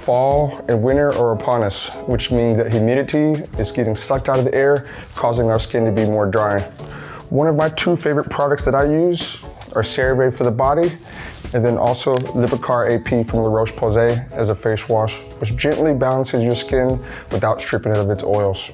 Fall and winter are upon us, which means that humidity is getting sucked out of the air, causing our skin to be more dry. One of my two favorite products that I use are CeraVe for the body, and then also Lipikar AP from La Roche-Posay as a face wash, which gently balances your skin without stripping it of its oils.